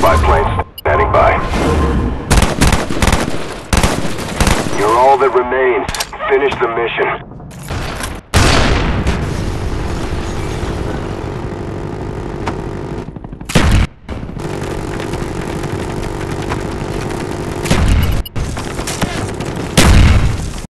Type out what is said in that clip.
Spy planes standing by. You're all that remains. Finish the mission.